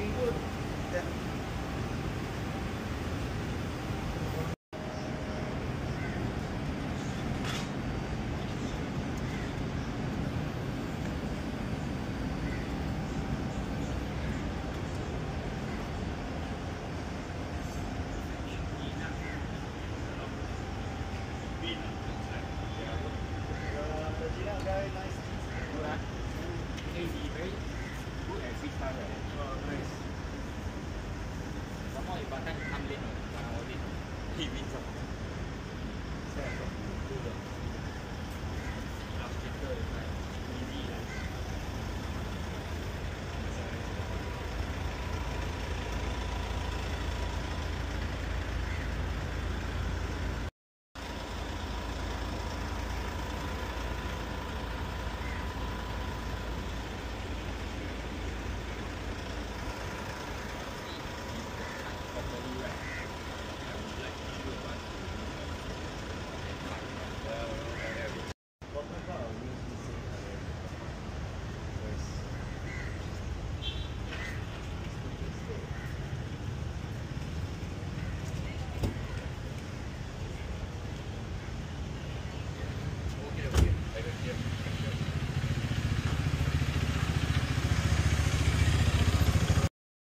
people that sebabkan Hamlet ni, orang uh, Hamlet, he wins.